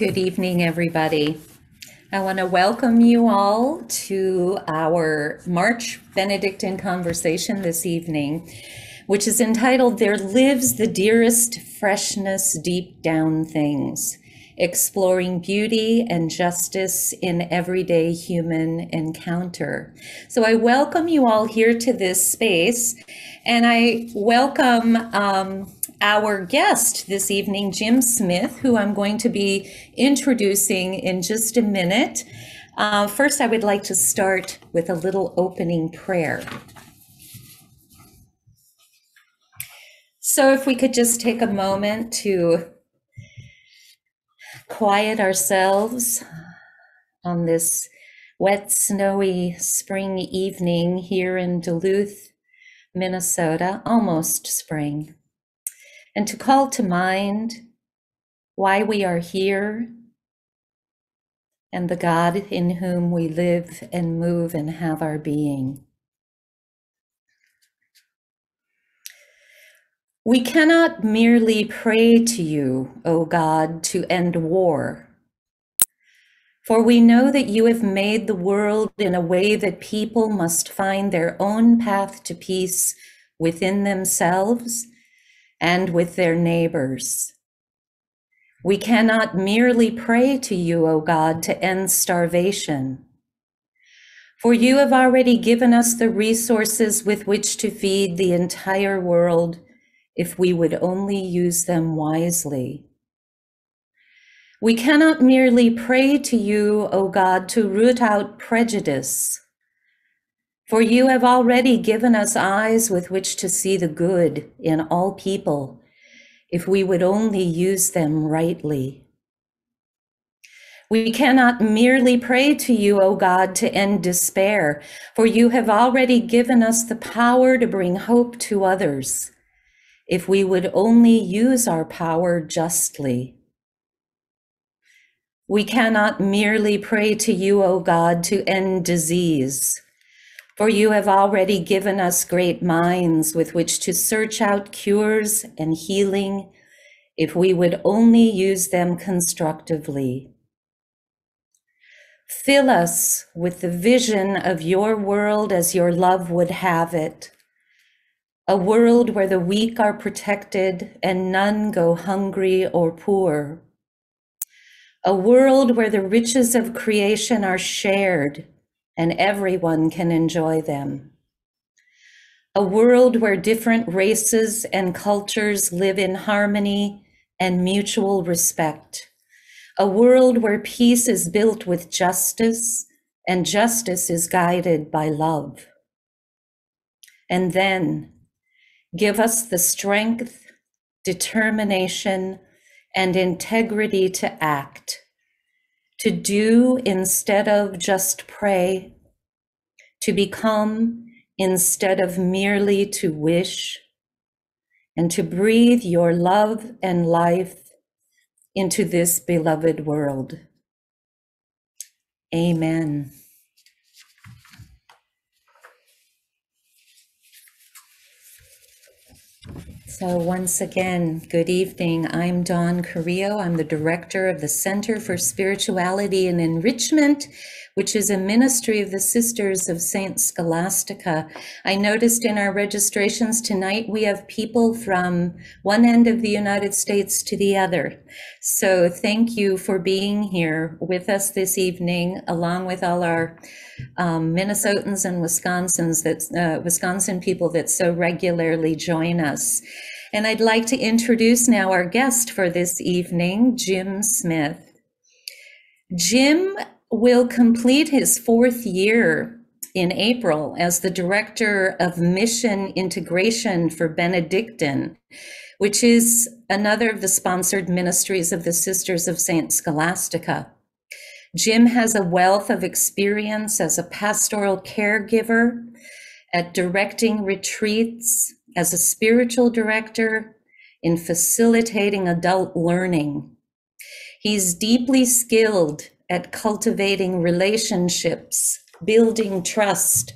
Good evening, everybody. I want to welcome you all to our March Benedictine conversation this evening, which is entitled There Lives the Dearest Freshness Deep Down Things exploring beauty and justice in everyday human encounter. So I welcome you all here to this space, and I welcome um, our guest this evening, Jim Smith, who I'm going to be introducing in just a minute. Uh, first, I would like to start with a little opening prayer. So, if we could just take a moment to quiet ourselves on this wet, snowy spring evening here in Duluth, Minnesota, almost spring, and to call to mind why we are here and the God in whom we live and move and have our being. We cannot merely pray to you, O God, to end war. For we know that you have made the world in a way that people must find their own path to peace within themselves and with their neighbors. We cannot merely pray to you, O God, to end starvation. For you have already given us the resources with which to feed the entire world if we would only use them wisely. We cannot merely pray to you, O God, to root out prejudice, for you have already given us eyes with which to see the good in all people, if we would only use them rightly. We cannot merely pray to you, O God, to end despair, for you have already given us the power to bring hope to others if we would only use our power justly. We cannot merely pray to you, O God, to end disease, for you have already given us great minds with which to search out cures and healing if we would only use them constructively. Fill us with the vision of your world as your love would have it a world where the weak are protected and none go hungry or poor. A world where the riches of creation are shared and everyone can enjoy them. A world where different races and cultures live in harmony and mutual respect. A world where peace is built with justice and justice is guided by love. And then Give us the strength, determination, and integrity to act, to do instead of just pray, to become instead of merely to wish, and to breathe your love and life into this beloved world. Amen. So, once again, good evening. I'm Dawn Carrillo. I'm the director of the Center for Spirituality and Enrichment, which is a ministry of the Sisters of St. Scholastica. I noticed in our registrations tonight we have people from one end of the United States to the other. So, thank you for being here with us this evening, along with all our um, Minnesotans and Wisconsins that uh, Wisconsin people that so regularly join us. And I'd like to introduce now our guest for this evening, Jim Smith. Jim will complete his fourth year in April as the Director of Mission Integration for Benedictine, which is another of the sponsored ministries of the Sisters of St. Scholastica. Jim has a wealth of experience as a pastoral caregiver, at directing retreats, as a spiritual director, in facilitating adult learning. He's deeply skilled at cultivating relationships, building trust,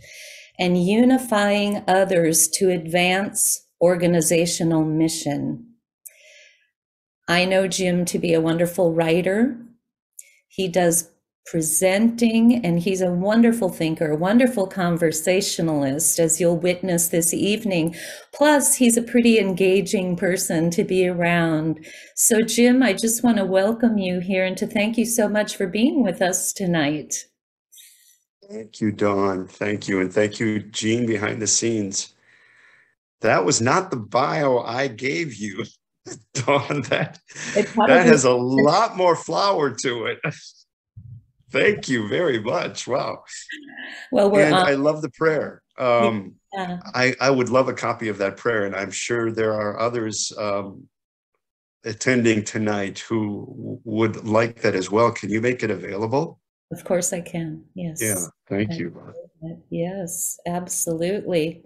and unifying others to advance organizational mission. I know Jim to be a wonderful writer He does presenting, and he's a wonderful thinker, a wonderful conversationalist, as you'll witness this evening. Plus, he's a pretty engaging person to be around. So, Jim, I just want to welcome you here and to thank you so much for being with us tonight. Thank you, Dawn. Thank you. And thank you, Jean, behind the scenes. That was not the bio I gave you, Dawn. That, that has a lot more flower to it. Thank you very much. Wow. Well, we're and on. I love the prayer. Um, yeah. I, I would love a copy of that prayer, and I'm sure there are others um, attending tonight who would like that as well. Can you make it available? Of course, I can. Yes. Yeah. Thank you. Yes, absolutely.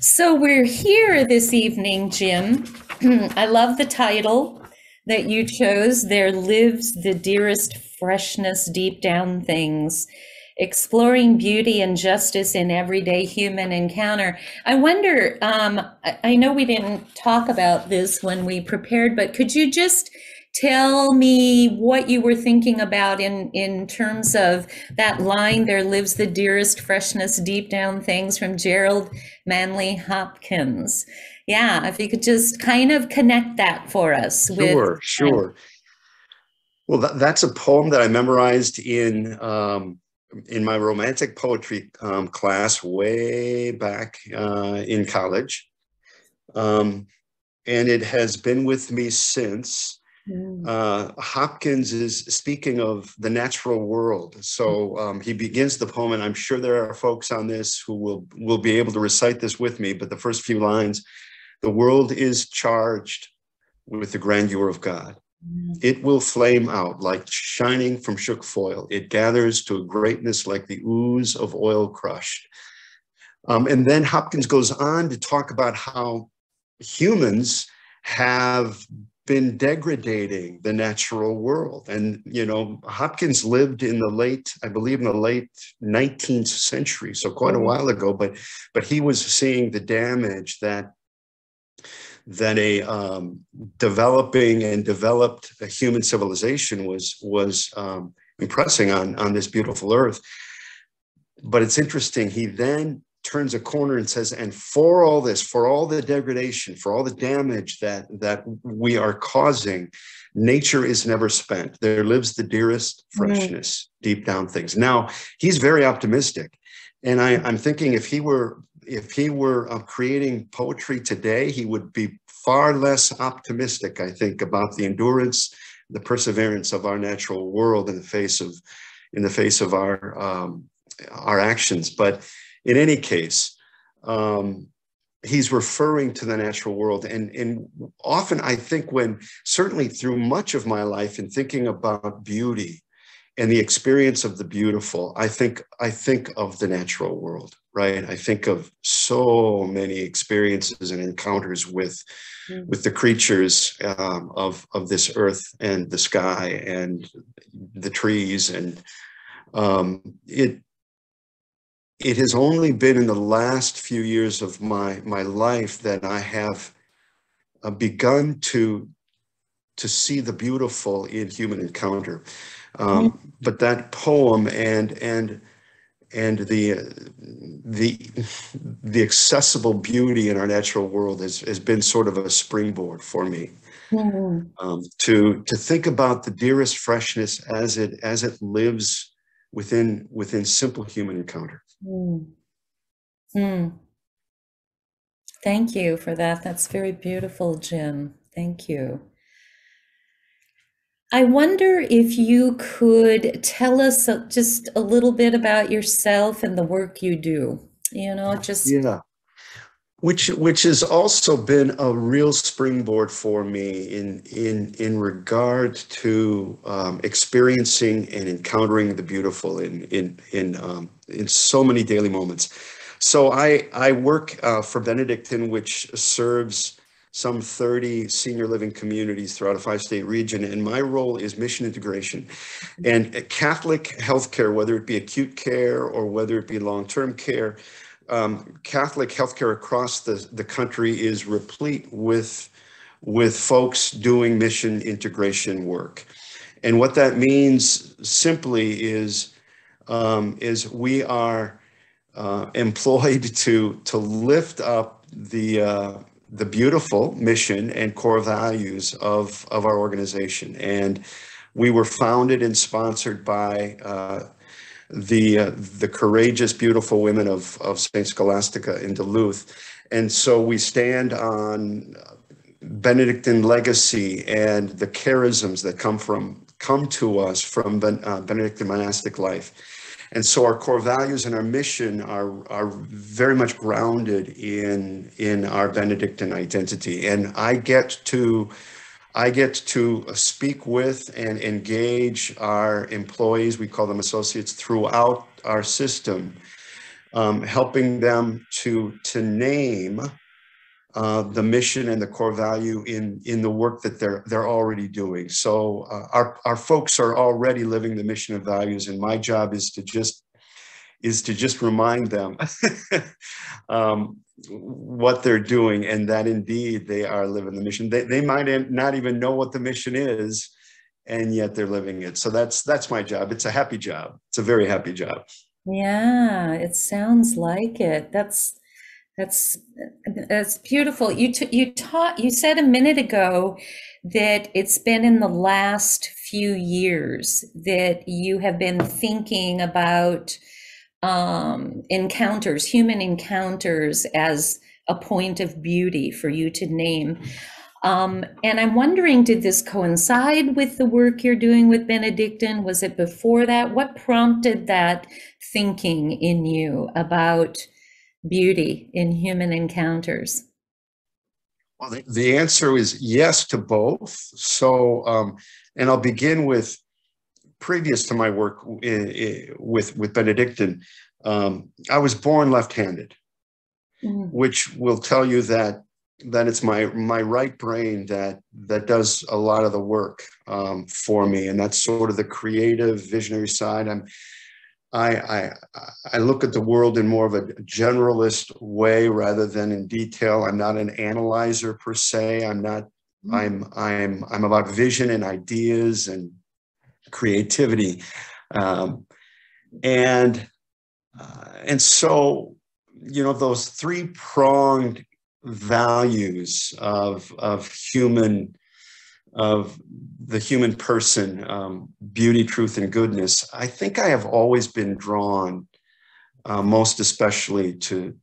So we're here this evening, Jim. I love the title that you chose. There lives the dearest freshness deep down things, exploring beauty and justice in everyday human encounter. I wonder, um, I know we didn't talk about this when we prepared, but could you just tell me what you were thinking about in in terms of that line there lives the dearest freshness deep down things from Gerard Manley Hopkins yeah if you could just kind of connect that for us sure with, sure well, that, that's a poem that I memorized in um, in my romantic poetry um, class way back uh, in college, um, and it has been with me since. Mm. Uh, Hopkins is speaking of the natural world. So um, he begins the poem, and I'm sure there are folks on this who will will be able to recite this with me. But the first few lines: "The world is charged with the grandeur of God." It will flame out like shining from shook foil. It gathers to a greatness like the ooze of oil crushed. Um, and then Hopkins goes on to talk about how humans have been degrading the natural world. And, you know, Hopkins lived in the late, I believe in the late 19th century, so quite a mm-hmm. while ago, but, but he was seeing the damage that that a um, developing and developed human civilization was was um, impressing on on this beautiful earth. But it's interesting. He then turns a corner and says, "And for all this, for all the degradation, for all the damage that that we are causing, nature is never spent. There lives the dearest freshness deep down things." Now he's very optimistic, and I, I'm thinking if he were if he were uh, creating poetry today, he would be far less optimistic, I think, about the endurance, the perseverance of our natural world in the face of, in the face of our um, our actions. But in any case, um, he's referring to the natural world, and and often I think when certainly through much of my life in thinking about beauty and the experience of the beautiful, I think I think of the natural world right? I think of so many experiences and encounters with mm. with the creatures um, of of this earth and the sky and the trees, and um, it it has only been in the last few years of my my life that I have uh, begun to to see the beautiful in human encounter. Um, mm. But that poem and and and the the the accessible beauty in our natural world has, has been sort of a springboard for me mm-hmm. um, to to think about the dearest freshness as it as it lives within within simple human encounter. Mm. Mm. Thank you for that. That's very beautiful, Jim. Thank you. I wonder if you could tell us just a little bit about yourself and the work you do. You know, just yeah, which which has also been a real springboard for me in in in regard to um, experiencing and encountering the beautiful in in in um, in so many daily moments. So I I work uh, for Benedictine, which serves some 30 senior living communities throughout a five state region. And my role is mission integration. And Catholic healthcare, whether it be acute care or whether it be long term care, um, Catholic healthcare across the, the country is replete with, with folks doing mission integration work. And what that means simply is, um, is we are uh, employed to, to lift up the, uh, the beautiful mission and core values of, of our organization. And we were founded and sponsored by uh, the, uh, the courageous, beautiful women of, of St. Scholastica in Duluth. And so we stand on Benedictine legacy and the charisms that come from come to us from ben, uh, Benedictine monastic life. And so our core values and our mission are, are very much grounded in, in our Benedictine identity. And I get to I get to speak with and engage our employees, we call them associates, throughout our system, um, helping them to, to name uh, the mission and the core value in in the work that they're they're already doing. So uh, our our folks are already living the mission and values, and my job is to just is to just remind them um, what they're doing and that indeed they are living the mission. They they might not even know what the mission is, and yet they're living it. So that's that's my job. It's a happy job. It's a very happy job. Yeah, it sounds like it. That's that's that's beautiful. You t- you taught you said a minute ago that it's been in the last few years that you have been thinking about um, encounters, human encounters, as a point of beauty for you to name. Um, and I'm wondering, did this coincide with the work you're doing with Benedictine? Was it before that? What prompted that thinking in you about? Beauty in human encounters? Well, the, the answer is yes to both. So, um, and I'll begin with previous to my work in, in, with with Benedictine. Um, I was born left-handed, mm. which will tell you that that it's my my right brain that that does a lot of the work um, for me, and that's sort of the creative, visionary side. I'm I, I, I look at the world in more of a generalist way rather than in detail. I'm not an analyzer per se. I'm not. Mm-hmm. I'm I'm I'm about vision and ideas and creativity, um, and uh, and so you know those three pronged values of of human of the human person, um, beauty, truth, and goodness, I think I have always been drawn, uh, most especially to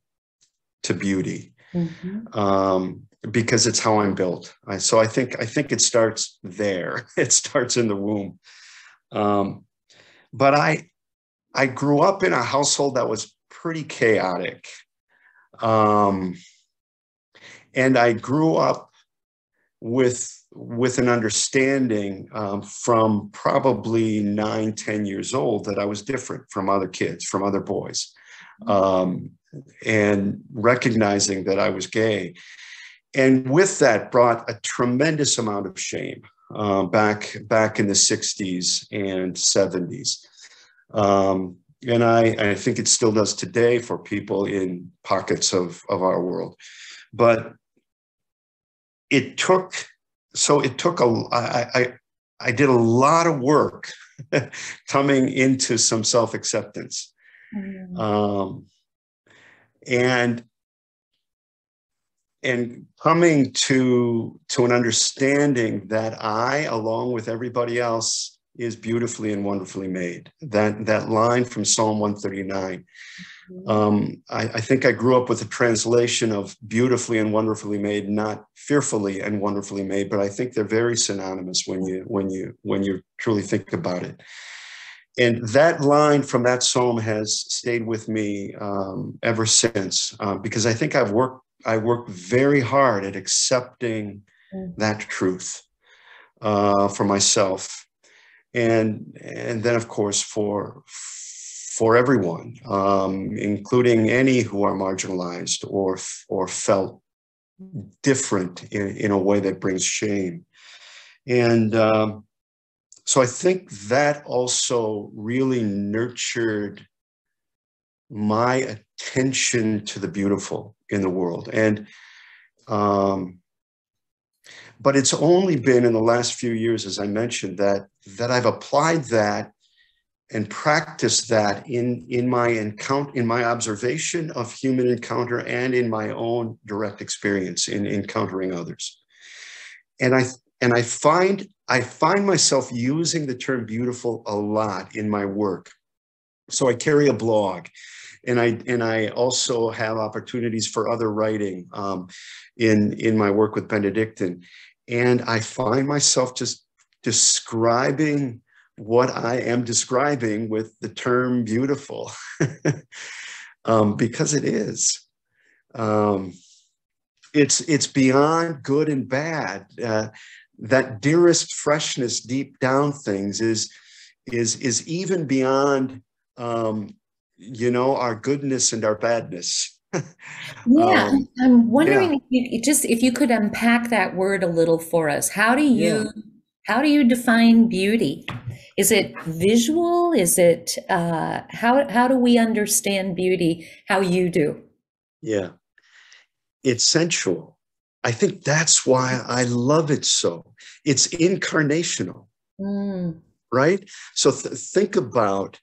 to beauty, mm-hmm. um, because it's how I'm built. I, so I think I think it starts there. It starts in the womb. Um, but I I grew up in a household that was pretty chaotic, um, and I grew up with with an understanding um, from probably nine, ten years old that I was different from other kids, from other boys, um, and recognizing that I was gay. And with that brought a tremendous amount of shame uh, back back in the 60s and 70s. Um, and I, I think it still does today for people in pockets of, of our world. But it took so it took a I, I I did a lot of work coming into some self acceptance, mm. um, and and coming to to an understanding that I, along with everybody else, is beautifully and wonderfully made. That that line from Psalm one thirty nine. Um, I, I, think I grew up with a translation of beautifully and wonderfully made, not fearfully and wonderfully made, but I think they're very synonymous when you when you when you truly think about it. And that line from that psalm has stayed with me um, ever since, uh, because I think I've worked I worked very hard at accepting mm. that truth uh, for myself, and and then of course for for everyone, um, including any who are marginalized or or felt different in, in a way that brings shame. And um, so I think that also really nurtured my attention to the beautiful in the world. And um, but it's only been in the last few years, as I mentioned, that that I've applied that and practiced that in in my encounter in my observation of human encounter and in my own direct experience in encountering others. And I and I find I find myself using the term beautiful a lot in my work. So I carry a blog and I and I also have opportunities for other writing um, in in my work with Benedictine, and I find myself just describing what I am describing with the term beautiful, um, because it is. Um, it's it's beyond good and bad. Uh, that dearest freshness deep down things is is is even beyond um, you know, our goodness and our badness. yeah, um, I'm wondering yeah. if you just if you could unpack that word a little for us. How do you yeah. How do you define beauty? Is it visual? Is it uh, how how do we understand beauty? How you do? Yeah, it's sensual. I think that's why I love it so. It's incarnational, mm. right? So th- think about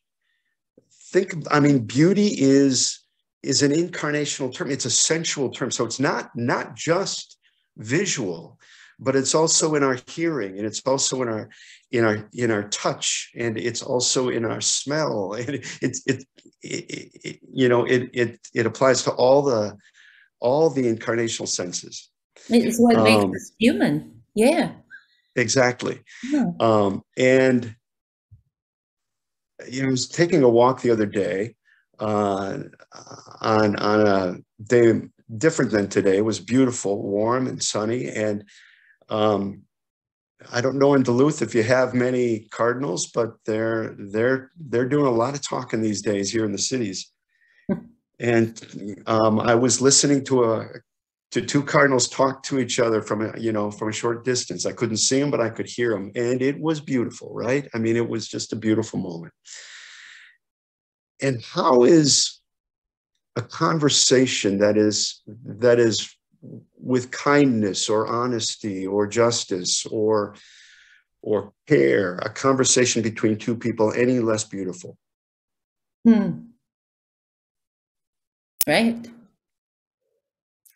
think i mean beauty is is an incarnational term it's a sensual term so it's not not just visual but it's also in our hearing and it's also in our in our in our touch and it's also in our smell and it's it, it, it, you know it it it applies to all the all the incarnational senses it's what um, makes us human yeah exactly yeah. um and you know, I was taking a walk the other day uh, on on a day different than today. It was beautiful, warm and sunny, and um, I don't know in Duluth if you have many cardinals, but they're they're they're doing a lot of talking these days here in the cities. and um, I was listening to a to two cardinals talk to each other from a you know from a short distance. I couldn't see them but i could hear them and it was beautiful right? I mean it was just a beautiful moment. And how is a conversation that is that is with kindness or honesty or justice or or care a conversation between two people any less beautiful hmm. right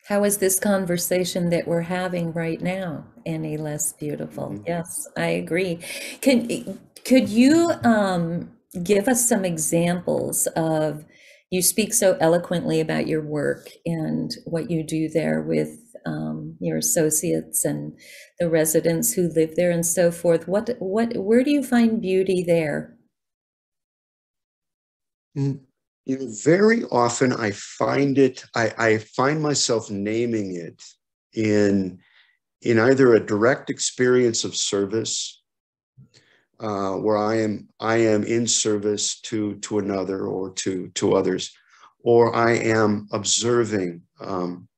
how is this conversation that we're having right now any less beautiful? Mm-hmm. Yes, I agree. Can could you um, give us some examples of? You speak so eloquently about your work and what you do there with um, your associates and the residents who live there and so forth. What what where do you find beauty there? Mm very often I find it, I, I find myself naming it in, in either a direct experience of service, uh, where I am, I am in service to, to another or to, to others, or I am observing um,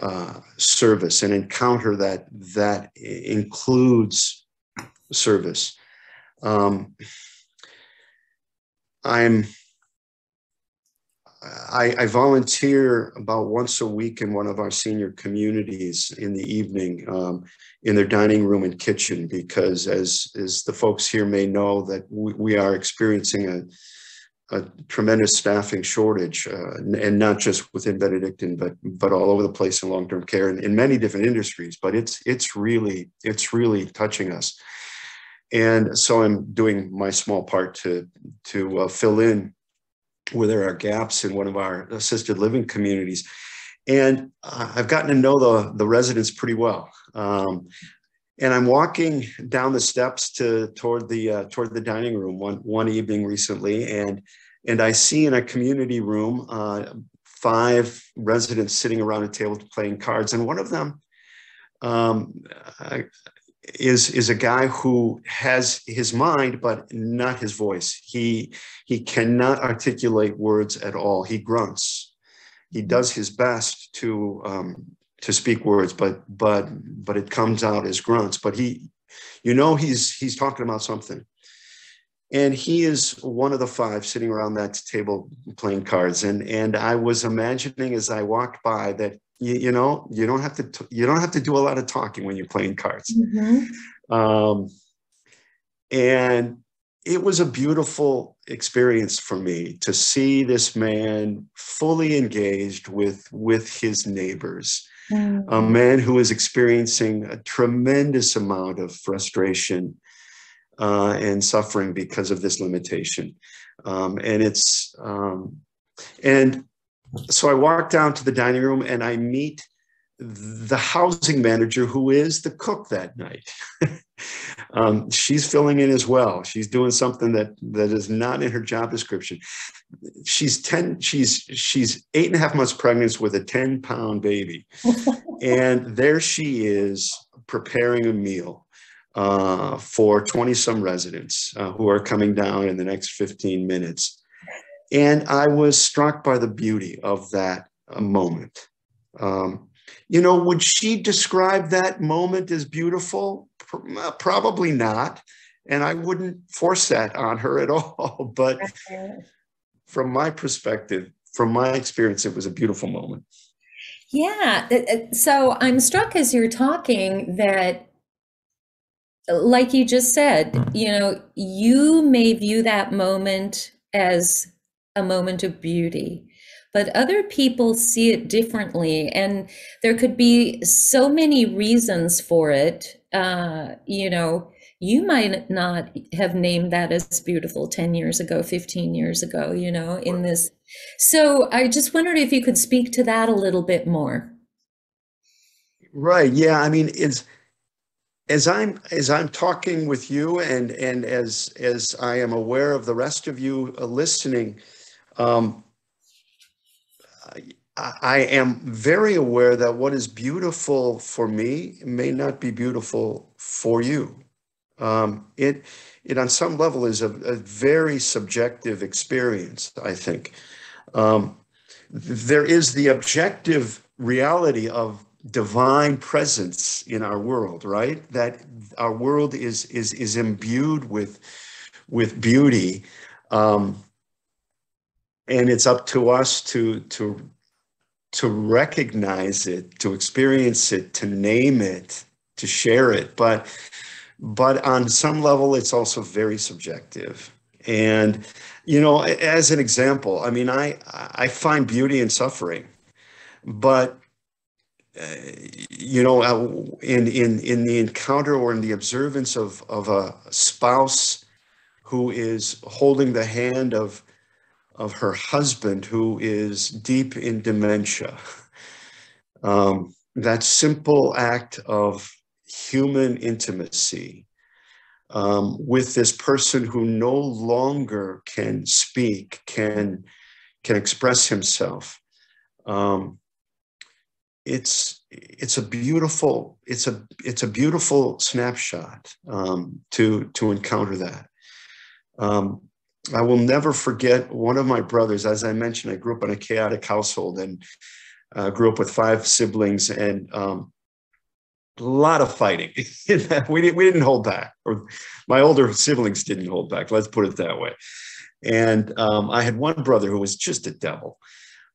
uh, service, an encounter that, that includes service. Um, I'm, I, I, volunteer about once a week in one of our senior communities in the evening um, in their dining room and kitchen because as, as the folks here may know that we, we are experiencing a, a, tremendous staffing shortage uh, and not just within Benedictine but but all over the place in long-term care and in many different industries but it's it's really it's really touching us and so I'm doing my small part to to uh, fill in where there are gaps in one of our assisted living communities. And I've gotten to know the, the residents pretty well. Um, and I'm walking down the steps to toward the uh, toward the dining room one one evening recently, and and I see in a community room uh, five residents sitting around a table playing cards, and one of them um, is is a guy who has his mind but not his voice. He he cannot articulate words at all. He grunts. He does his best to um, to speak words but but but it comes out as grunts. But he you know he's he's talking about something and he is one of the five sitting around that table playing cards and and i was imagining as i walked by that You, you know, you don't have to you don't have to do a lot of talking when you're playing cards. Mm-hmm. Um, and it was a beautiful experience for me to see this man fully engaged with with his neighbors mm. a man who is experiencing a tremendous amount of frustration uh, and suffering because of this limitation um, and it's um, and so i walk down to the dining room and i meet the housing manager who is the cook that night. um, she's filling in as well. She's doing something that that is not in her job description. She's 10, she's she's eight and a half months pregnant with a 10 pound baby. and there she is preparing a meal uh, for 20 some residents uh, who are coming down in the next 15 minutes. And I was struck by the beauty of that uh, moment. Um, you know, would she describe that moment as beautiful? Uh, probably not. And I wouldn't force that on her at all. But from my perspective, from my experience, it was a beautiful moment. Yeah. So I'm struck as you're talking that, like you just said, you know, you may view that moment as a moment of beauty but other people see it differently. And there could be so many reasons for it. Uh, you know, you might not have named that as beautiful 10 years ago, 15 years ago, you know, in this. So I just wondered if you could speak to that a little bit more. Right. Yeah. I mean, it's, as I'm as I'm talking with you, and and as as I am aware of the rest of you uh, listening, um, I am very aware that what is beautiful for me may not be beautiful for you. Um, it, it on some level is a, a very subjective experience, I think. Um, there is the objective reality of divine presence in our world, right? That our world is is is imbued with with beauty, um, and it's up to us to to to recognize it, to experience it, to name it, to share it. But but on some level, it's also very subjective. And you know, as an example, I mean, I I find beauty in suffering, but you know, uh, in in in the encounter or in the observance of of a spouse who is holding the hand of of her husband who is deep in dementia. Um, that simple act of human intimacy um, with this person who no longer can speak, can can express himself. Um, it's it's a beautiful it's a it's a beautiful snapshot um, to to encounter that. Um, I will never forget one of my brothers. As I mentioned, I grew up in a chaotic household and uh, grew up with five siblings and um, a lot of fighting. we, didn't, we didn't hold back, or my older siblings didn't hold back. Let's put it that way. And um, I had one brother who was just a devil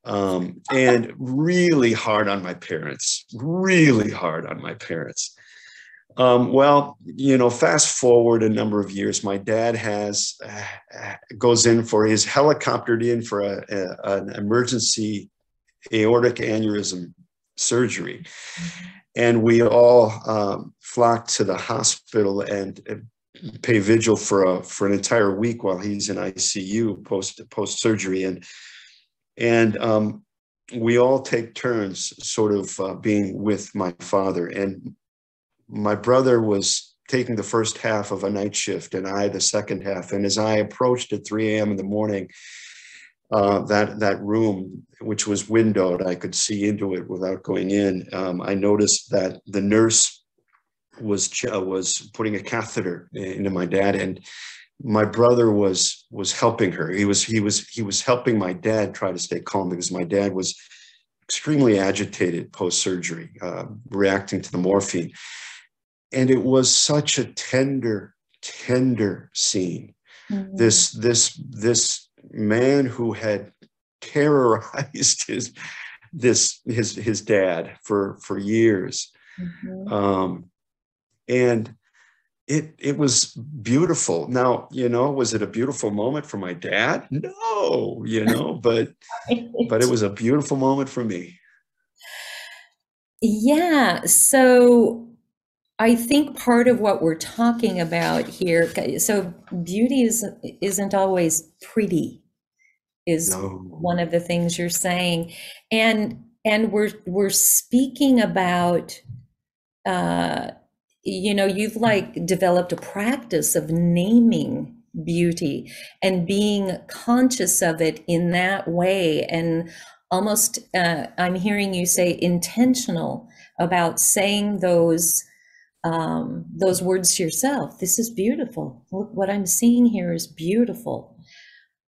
um, and really hard on my parents, really hard on my parents. Um, well, you know, fast forward a number of years, my dad has uh, goes in for his helicoptered in for a, a, an emergency aortic aneurysm surgery, and we all um, flocked to the hospital and uh, pay vigil for a for an entire week while he's in ICU post post surgery, and and um, we all take turns sort of uh, being with my father and my brother was taking the first half of a night shift and I the second half. And as I approached at 3 a.m. in the morning, uh, that that room, which was windowed, I could see into it without going in. Um, I noticed that the nurse was uh, was putting a catheter into my dad, and my brother was was helping her. He was he was he was helping my dad try to stay calm because my dad was extremely agitated post surgery, uh, reacting to the morphine and it was such a tender tender scene mm-hmm. this this this man who had terrorized his this his his dad for for years, mm-hmm. um, and it it was beautiful. Now you know, was it a beautiful moment for my dad? No, you know, but but it was a beautiful moment for me. Yeah. So I think part of what we're talking about here, so beauty is isn't always pretty, is no. one of the things you're saying, and and we're we're speaking about, uh, you know, you've like developed a practice of naming beauty and being conscious of it in that way, and almost, uh, I'm hearing you say intentional about saying those um, those words to yourself. This is beautiful. Look, what I'm seeing here is beautiful.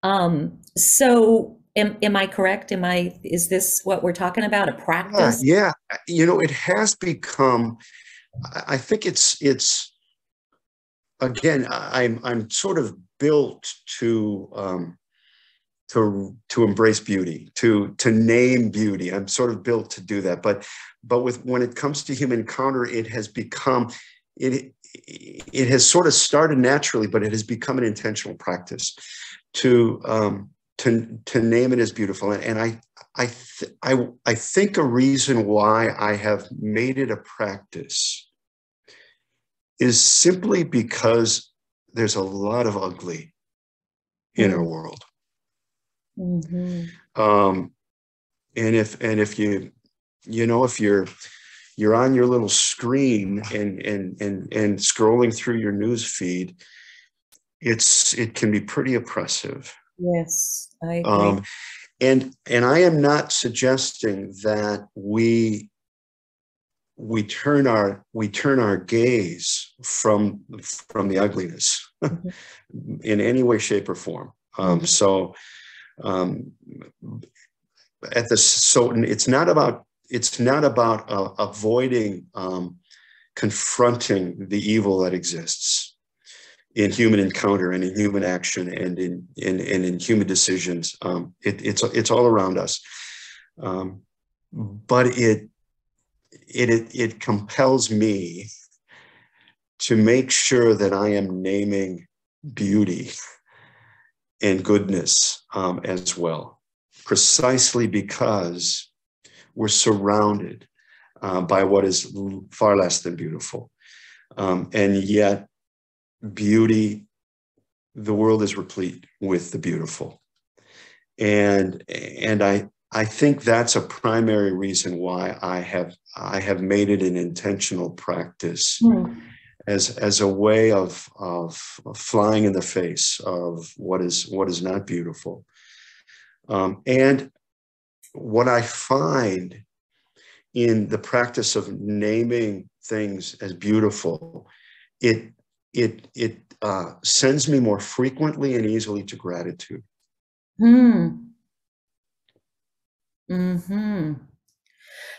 Um, so am, am I correct? Am I, is this what we're talking about? A practice? Yeah, yeah. You know, it has become, I think it's, it's, again, I'm, I'm sort of built to, um, to to embrace beauty to to name beauty. I'm sort of built to do that. But but with when it comes to human encounter it has become it it has sort of started naturally but it has become an intentional practice to um to to name it as beautiful and, and i I, th- I i think a reason why i have made it a practice is simply because there's a lot of ugly in our world Mm-hmm. Um, and if and if you you know if you're you're on your little screen and and and and scrolling through your news feed, it's it can be pretty oppressive. Yes, I agree. Um, and and I am not suggesting that we we turn our we turn our gaze from from the ugliness mm-hmm. in any way, shape, or form. Um, mm-hmm. So um, at the so it's not about it's not about uh, avoiding um, confronting the evil that exists in human encounter and in human action and in in, and in human decisions. Um, it, it's it's all around us, um, but it, it it it compels me to make sure that I am naming beauty and goodness um, as well, precisely because we're surrounded uh, by what is far less than beautiful. Um, and yet, beauty, the world is replete with the beautiful. And, and I, I think that's a primary reason why I have I have made it an intentional practice mm as as a way of of flying in the face of what is what is not beautiful. Um, and what I find in the practice of naming things as beautiful, it it it uh, sends me more frequently and easily to gratitude. Hmm. Hmm.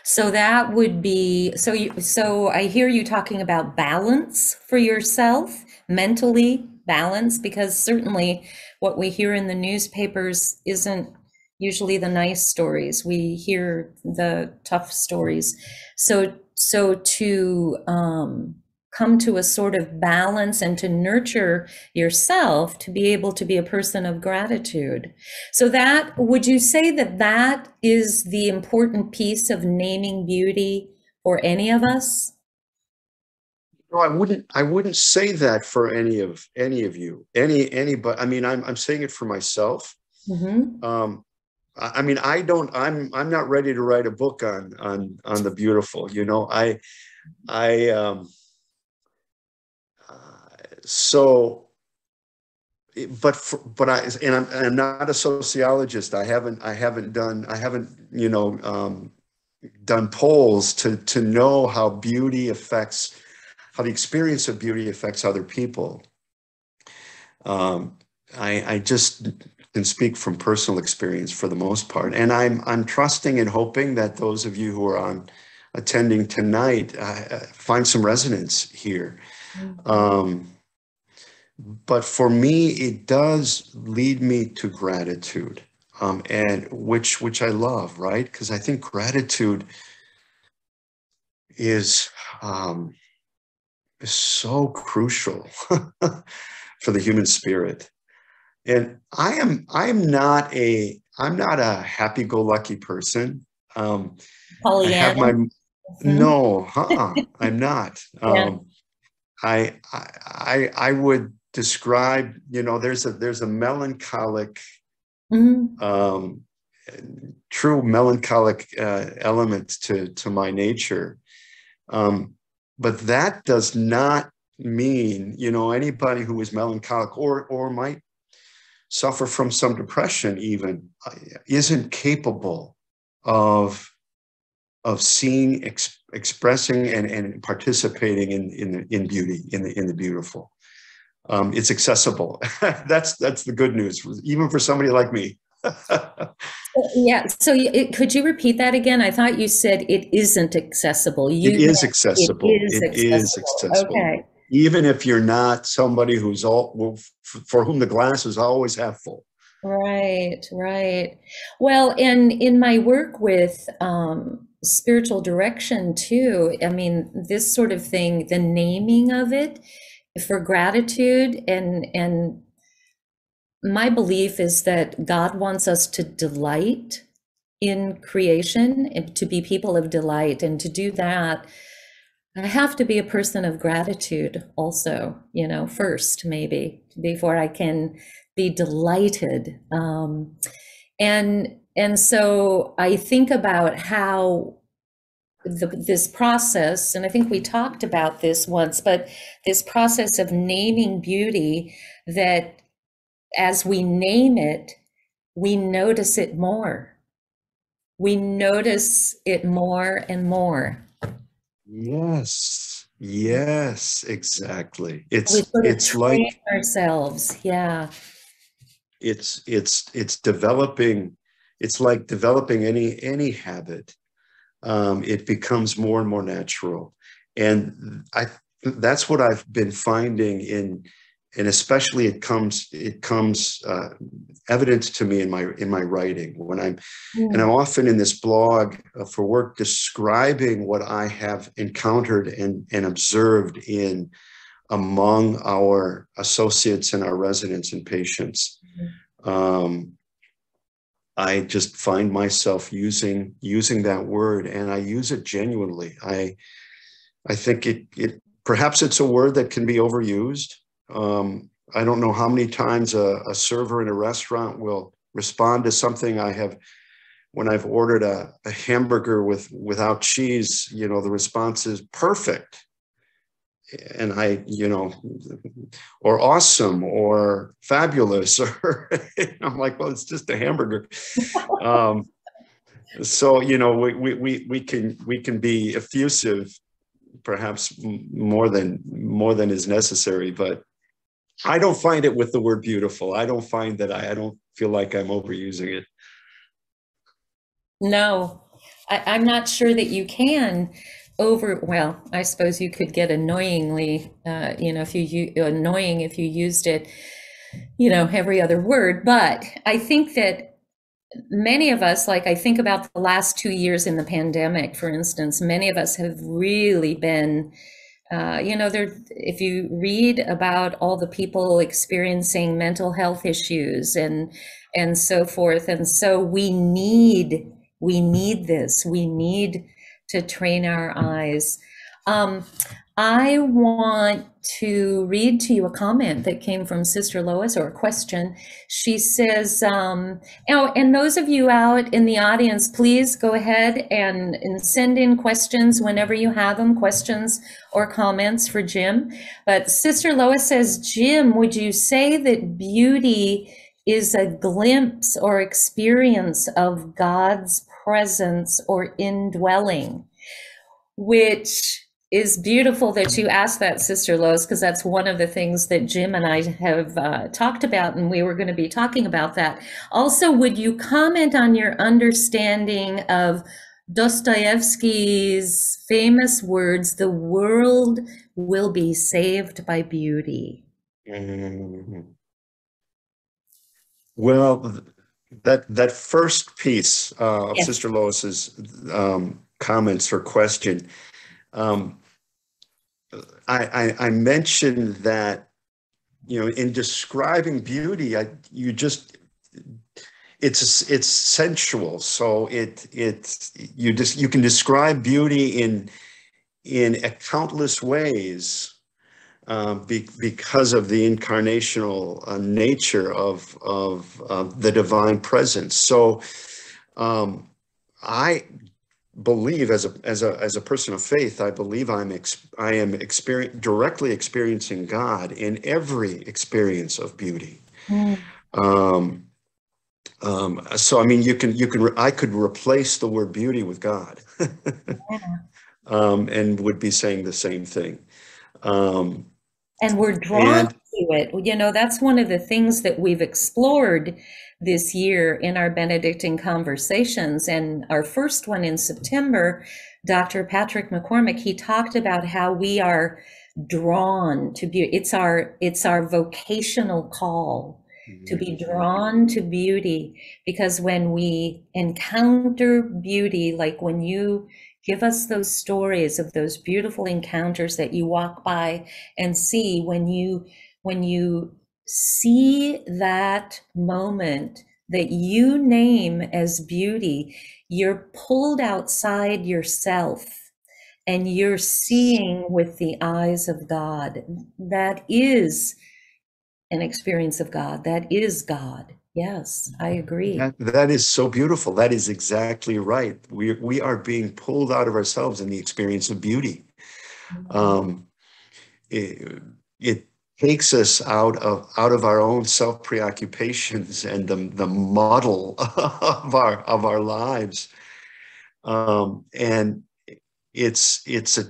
So that would be so you so I hear you talking about balance for yourself, mentally balance because certainly what we hear in the newspapers isn't usually the nice stories. We hear the tough stories. So so to um come to a sort of balance and to nurture yourself to be able to be a person of gratitude. So that would you say that that is the important piece of naming beauty for any of us? No, I wouldn't. I wouldn't say that for any of any of you. Any any, but I mean, I'm I'm saying it for myself. Mm-hmm. Um, I mean, I don't. I'm I'm not ready to write a book on on on the beautiful. You know, I I um so but for, but I and I'm, I'm, not a sociologist. I haven't I haven't done I haven't you know um, done polls to to know how beauty affects how the experience of beauty affects other people. Um, I, I just can speak from personal experience for the most part, and I'm I'm trusting and hoping that those of you who are on attending tonight uh, find some resonance here. Mm-hmm. Um, but for me, it does lead me to gratitude. um, and which which I love, right? Because I think gratitude is um, is so crucial for the human spirit. And I am I am not a I'm not a happy-go-lucky person. Um, I have my no, uh-uh, I'm not. yeah. Um, I I I would describe, you know, there's a there's a melancholic, mm-hmm. um, true melancholic uh, element to to my nature, um, but that does not mean, you know, anybody who is melancholic or or might suffer from some depression even uh, isn't capable of of seeing, ex- expressing, and, and participating in in in beauty, in the in the beautiful um, it's accessible. that's that's the good news, even for somebody like me. yeah. So it, could you repeat that again? I thought you said it isn't accessible. You it is accessible. It is, it accessible. is accessible. Okay. Even if you're not somebody who's all for whom the glass is always half full. Right. Right. Well, and in my work with um, spiritual direction too, I mean, this sort of thing, the naming of it for gratitude and and my belief is that God wants us to delight in creation and to be people of delight and to do that I have to be a person of gratitude also, you know, first maybe before I can be delighted. Um, and and so I think about how the, this process, and I think we talked about this once, but this process of naming beauty that as we name it, we notice it more. We notice it more and more. Yes. Yes, exactly. It's it's like ourselves. Yeah. It's it's it's developing it's like developing any any habit um, it becomes more and more natural. And I that's what I've been finding in and especially it comes it comes uh, evident to me in my in my writing when I'm mm. and I'm often in this blog uh, for work describing what I have encountered and and observed in among our associates and our residents and patients. Mm. Um, I just find myself using using that word, and I use it genuinely. I I think it it perhaps it's a word that can be overused. Um, I don't know how many times a, a, server in a restaurant will respond to something I have when I've ordered a, a hamburger with without cheese. You know, the response is perfect and I, you know, or awesome or fabulous, or I'm like, well, it's just a hamburger. um, so you know, we, we we can we can be effusive, perhaps more than more than is necessary, but I don't find it with the word beautiful. I don't find that I, I don't feel like I'm overusing it. No, I, I'm not sure that you can over well i suppose you could get annoyingly uh, you know if you annoying if you used it you know every other word. But i think that many of us like i think about the last two years in the pandemic for instance many of us have really been uh, you know there if you read about all the people experiencing mental health issues and and so forth and so we need we need this. We need to train our eyes. Um, I want to read to you a comment that came from Sister Lois or a question. She says, um, oh, and those of you out in the audience, please go ahead and, and send in questions whenever you have them, questions or comments for Jim. But Sister Lois says, Jim, would you say that beauty is a glimpse or experience of God's presence or indwelling, which is beautiful that you asked that, Sister Lois, because that's one of the things that Jim and I have uh, talked about, and we were going to be talking about that. Also, would you comment on your understanding of Dostoevsky's famous words, the world will be saved by beauty? Mm-hmm. Well, That that first piece uh, of Yes. Sister Lois's um, comments or question, um, I, I I mentioned that you know in describing beauty, I you just it's it's sensual, so it it you just you can describe beauty in in countless ways um, be, because of the incarnational uh, nature of, of uh, the divine presence. So um, I believe as a, as, a, as a person of faith, I believe I'm ex- I am experience, directly experiencing God in every experience of beauty. Mm. Um, um, so I mean, you can you can re- I could replace the word beauty with God, um, and would be saying the same thing. Um, And we're drawn And- to it. You know, that's one of the things that we've explored this year in our Benedictine conversations. And our first one in September, Dr. Patrick McCormick, he talked about how we are drawn to beauty. It's our it's our vocational call mm-hmm. to be drawn to beauty because when we encounter beauty like when you give us those stories of those beautiful encounters that you walk by and see when you when you see that moment that you name as beauty you're pulled outside yourself and you're seeing with the eyes of God that is an experience of God. That is God. Yes, I agree. That, that is so beautiful. That is exactly right. We, we are being pulled out of ourselves in the experience of beauty. Um, it, it takes us out of out of our own self preoccupations and the, the model of our of our lives. Um, and it's it's a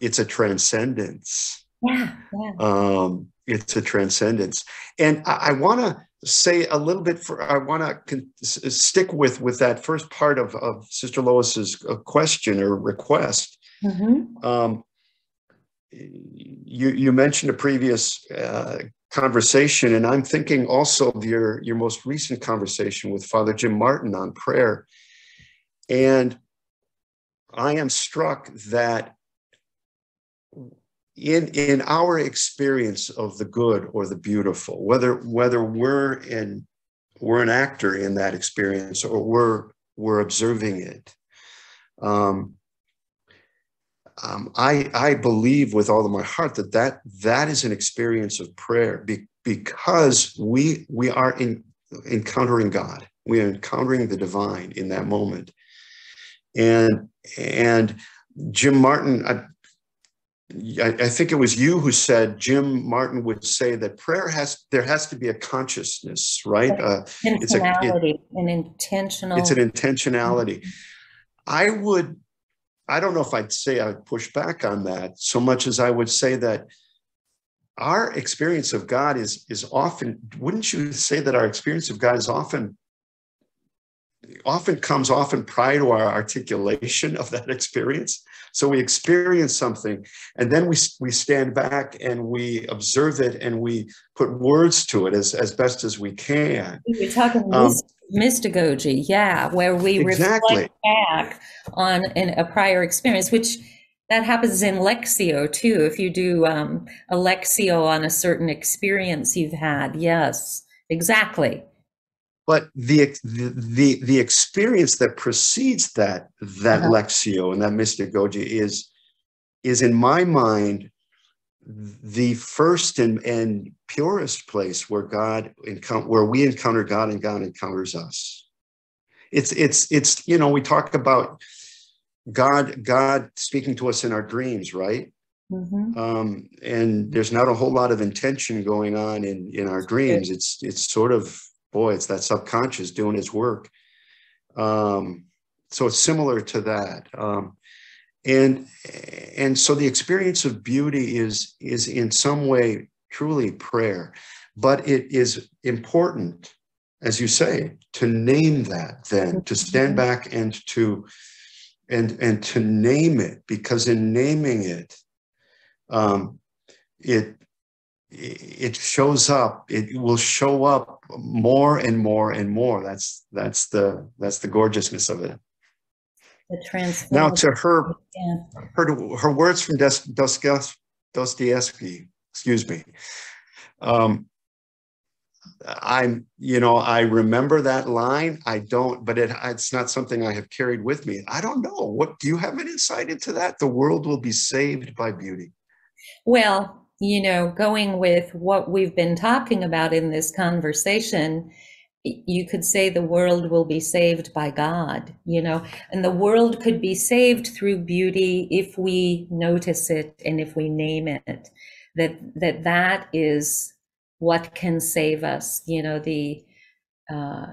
it's a transcendence. yeah, yeah. um, it's a transcendence and i, I want to say a little bit for i want to con- stick with with that first part of, of sister lois's uh, question or request Mhm. um, you you mentioned a previous uh, conversation and i'm thinking also of your your most recent conversation with father jim martin on prayer and i am struck that in in our experience of the good or the beautiful whether whether we're in we're an actor in that experience or we're we're observing it um, um, I I believe with all of my heart that that that is an experience of prayer be, because we we are in encountering God. We are encountering the divine in that moment. And and Jim Martin I, I, I think it was you who said Jim Martin would say that prayer has there has to be a consciousness, right? Uh, it's a- it- Intentionality, an intentional. it's an intentionality. I would, I don't know if I'd say I would push back on that so much as I would say that our experience of God is is often. Wouldn't you say that our experience of God is often often comes often prior to our articulation of that experience. So we experience something, and then we we stand back and we observe it, and we put words to it as as best as we can. We're talking Um, mystagogy, yeah, where we Exactly. reflect back on an, a prior experience, which that happens in Lectio too. If you do um, a Lectio on a certain experience you've had, yes, exactly. But the the the, experience that precedes that that Uh-huh. lectio and that mystagogy is is in my mind the first and, and purest place where God encounter where we encounter God and God encounters us. It's it's it's you know we talk about God God speaking to us in our dreams, right? Mhm. um, and there's not a whole lot of intention going on in in our dreams. It's it's sort of boy, it's that subconscious doing its work. Um, so it's similar to that, um, and and so the experience of beauty is is in some way truly prayer, but it is important, as you say, to name that. Then to stand back and to and and to name it because in naming it um, it it shows up it will show up more and more and more that's that's the that's the gorgeousness of it the now to her yeah. her her words from Dostoevsky excuse me um I'm, you know, I remember that line. I don't, but it, it's not something I have carried with me. I don't know. What do you have an insight into that? The world will be saved by beauty. Well, you know, going with what we've been talking about in this conversation, you could say the world will be saved by God, you know, and the world could be saved through beauty if we notice it and if we name it. That that that is what can save us, you know, the uh,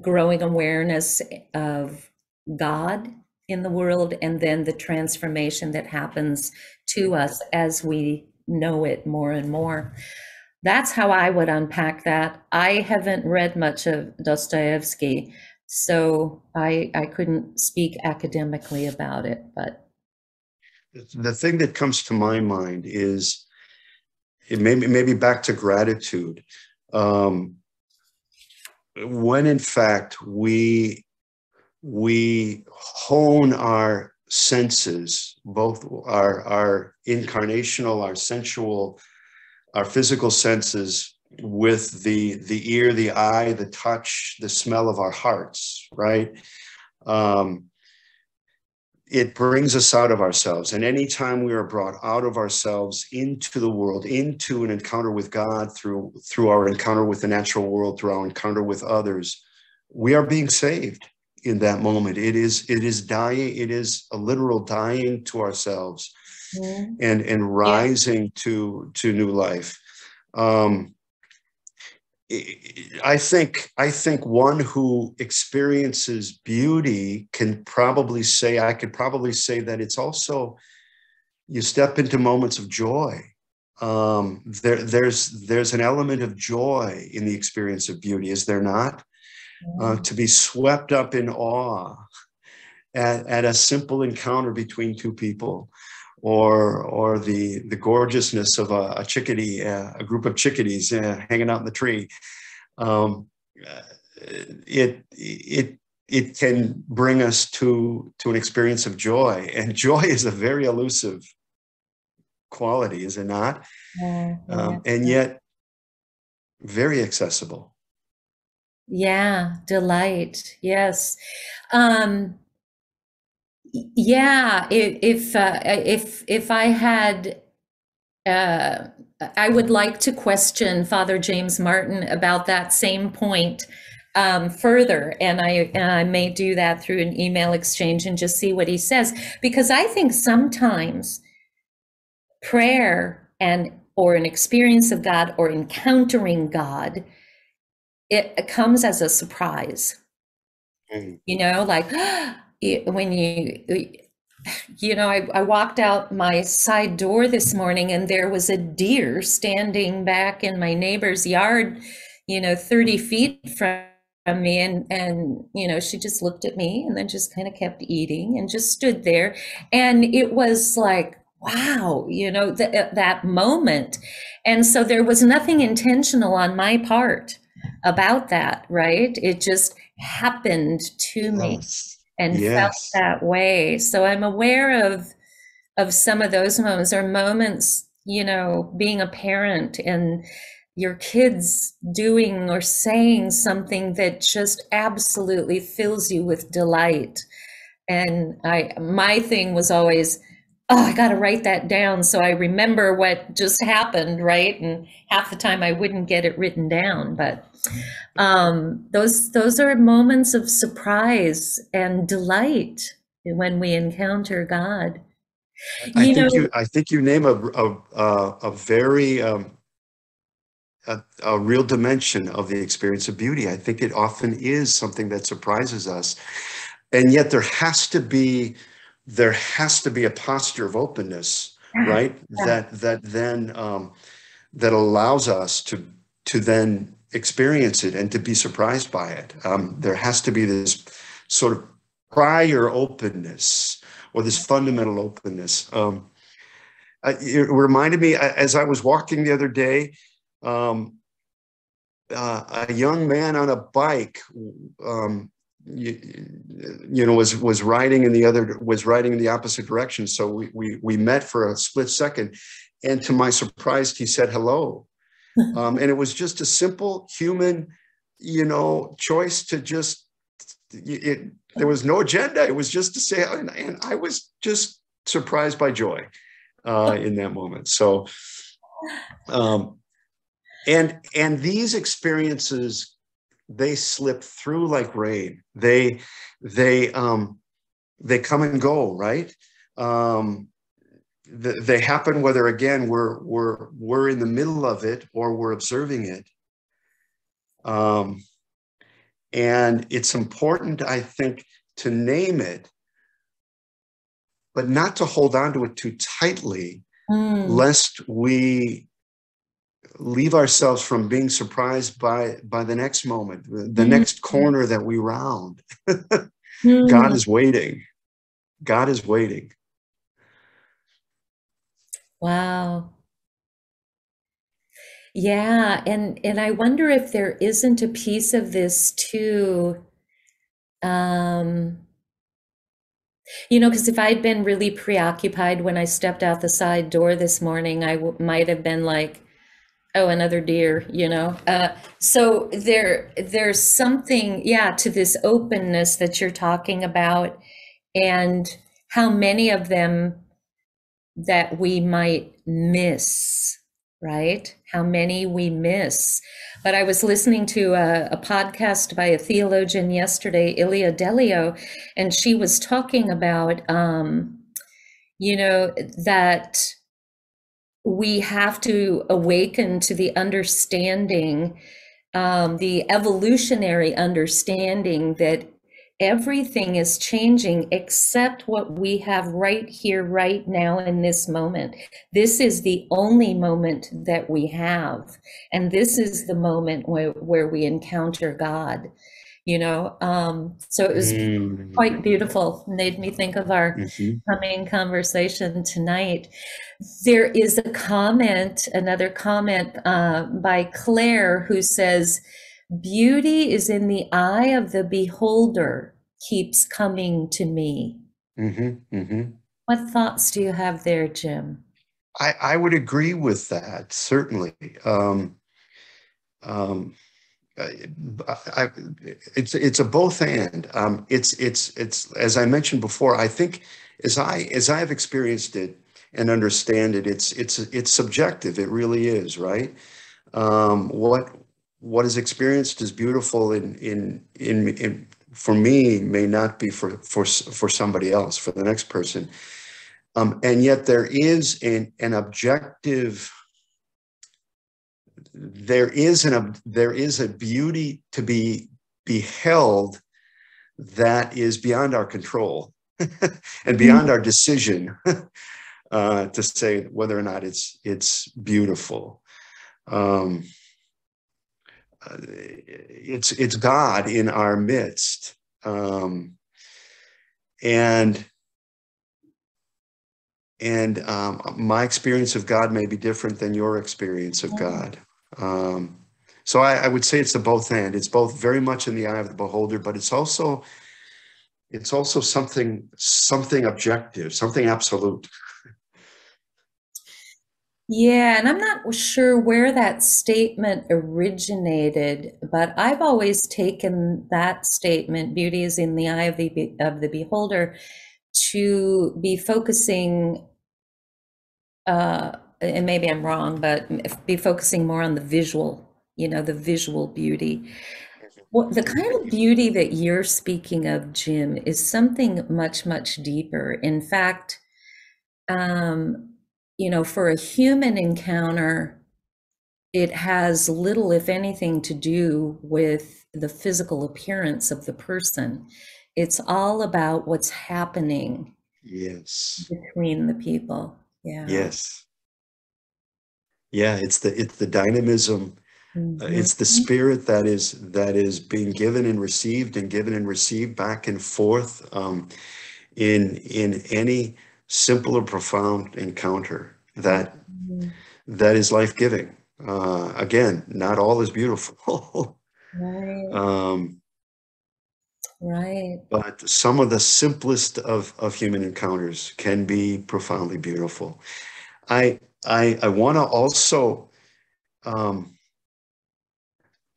growing awareness of God in the world and then the transformation that happens to us as we know it more and more. That's how I would unpack that. I haven't read much of Dostoevsky, so I I couldn't speak academically about it, but the thing that comes to my mind is it maybe maybe back to gratitude. Um, when in fact we we hone our senses, both our, our incarnational, our sensual, our physical senses with the, the ear, the eye, the touch, the smell of our hearts, right? Um, it brings us out of ourselves. And anytime we are brought out of ourselves into the world, into an encounter with God through, through our encounter with the natural world, through our encounter with others, we are being saved in that moment. It is it is dying. It is a literal dying to ourselves, mm-hmm. and and rising yeah. to to new life. Um, I think I think one who experiences beauty can probably say I could probably say that it's also you step into moments of joy. Um, there, there's there's an element of joy in the experience of beauty, is there not? Uh, to be swept up in awe at, at a simple encounter between two people or or the the gorgeousness of a, a chickadee, uh, a group of chickadees uh, hanging out in the tree. Um, it it it can bring us to to an experience of joy, and joy is a very elusive quality, is it not? Yeah, um, and yet very accessible. Yeah, delight. Yes. Um, yeah, if if uh, if if I had uh, I would like to question Father James Martin about that same point um, further, and I and I may do that through an email exchange and just see what he says because I think sometimes prayer and or an experience of God or encountering God it comes as a surprise. Mm. You know, like when you, you know, I, I walked out my side door this morning and there was a deer standing back in my neighbor's yard, you know, 30 feet from me and and you know she just looked at me and then just kind of kept eating and just stood there and it was like wow you know th- that moment and so there was nothing intentional on my part about that, right? It just happened to me and yes. felt that way. So I'm aware of of some of those moments or moments, you know, being a parent and your kids doing or saying something that just absolutely fills you with delight. And I my thing was always oh, I got to write that down so I remember what just happened, right? And half the time I wouldn't get it written down, but um, those those are moments of surprise and delight when we encounter God. I you think know, you I think you name a a, a very um, a, a real dimension of the experience of beauty. I think it often is something that surprises us, and yet there has to be there has to be a posture of openness, right? Yeah. That that then um, that allows us to to then experience it and to be surprised by it. Um, there has to be this sort of prior openness or this fundamental openness. Um, it reminded me as I was walking the other day. Um, uh, a young man on a bike um, you, you, know was was riding in the other was riding in the opposite direction. So we, we we met for a split second and to my surprise he said hello. Um, and it was just a simple human you know choice to just it there was no agenda. It was just to say and, and i was just surprised by joy uh, in that moment. So um, and and these experiences they slip through like rain. They they um they come and go right? Um they happen whether again we're we're we're in the middle of it or we're observing it. Um and it's important i think to name it but not to hold on to it too tightly mm. lest we leave ourselves from being surprised by by the next moment the, mm-hmm. next corner that we round mm-hmm. god is waiting god is waiting wow yeah and and i wonder if there isn't a piece of this too um you know, because if I'd been really preoccupied when I stepped out the side door this morning, I w- might have been like, oh another deer you know? Uh, so there there's something yeah to this openness that you're talking about and how many of them that we might miss right? How many we miss. But i was listening to a, a podcast by a theologian yesterday ilia delio and she was talking about um, you know that we have to awaken to the understanding, um, the evolutionary understanding that everything is changing except what we have right here, right now, in this moment. This is the only moment that we have. And this is the moment where, where we encounter God you know um, so it was mm. quite beautiful made me think of our mm-hmm. coming conversation tonight there is a comment another comment uh, by claire who says beauty is in the eye of the beholder keeps coming to me mm-hmm. Mm-hmm. what thoughts do you have there jim i, I would agree with that certainly um, um, I, it's it's a both and. Um, it's it's it's as I mentioned before. I think as I as I have experienced it and understand it, it's it's it's subjective. It really is, right? Um, what what is experienced is beautiful in in in, in for me may not be for for for somebody else for the next person. Um, and yet there is an an objective there is an there is a beauty to be beheld that is beyond our control and beyond mm-hmm. our decision uh, to say whether or not it's it's beautiful. Um, uh, it's it's God in our midst, um, and and um, my experience of God may be different than your experience of God. Um, so I, I, would say it's a both and. It's both very much in the eye of the beholder, but it's also it's also something something objective, something absolute. Yeah, and I'm not sure where that statement originated, but I've always taken that statement, beauty is in the eye of the of the beholder, to be focusing uh, and maybe I'm wrong, but be focusing more on the visual, you know, the visual beauty. Well, the kind of beauty that you're speaking of, Jim, is something much, much deeper. In fact, um, you know, for a human encounter, it has little, if anything, to do with the physical appearance of the person. It's all about what's happening. Yes. Between the people. Yeah. Yes yeah it's the it's the dynamism mm-hmm. uh, it's the spirit that is that is being given and received and given and received back and forth um, in in any simple or profound encounter that mm-hmm. that is life-giving. Uh, again not all is beautiful. Right. Um, right. but some of the simplest of of human encounters can be profoundly beautiful. I i i want to also um,